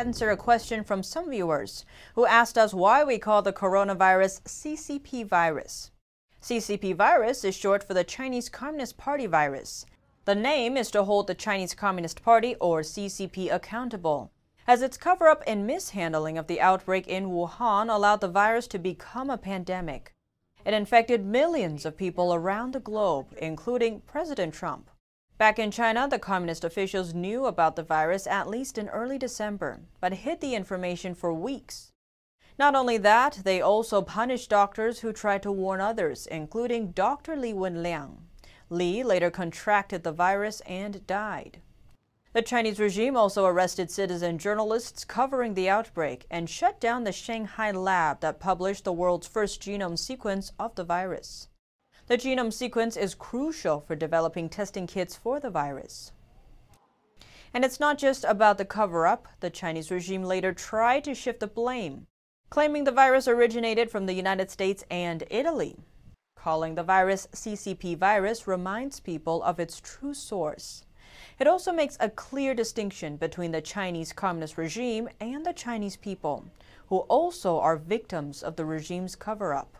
answer a question from some viewers who asked us why we call the coronavirus CCP virus. CCP virus is short for the Chinese Communist Party virus. The name is to hold the Chinese Communist Party, or CCP, accountable, as its cover up and mishandling of the outbreak in Wuhan allowed the virus to become a pandemic. It infected millions of people around the globe, including President Trump. Back in China, the communist officials knew about the virus at least in early December, but hid the information for weeks. Not only that, they also punished doctors who tried to warn others, including Dr. Li Wenliang. Li later contracted the virus and died. The Chinese regime also arrested citizen journalists covering the outbreak and shut down the Shanghai lab that published the world's first genome sequence of the virus. The genome sequence is crucial for developing testing kits for the virus. And it's not just about the cover up. The Chinese regime later tried to shift the blame, claiming the virus originated from the United States and Italy. Calling the virus CCP virus reminds people of its true source. It also makes a clear distinction between the Chinese communist regime and the Chinese people, who also are victims of the regime's cover up.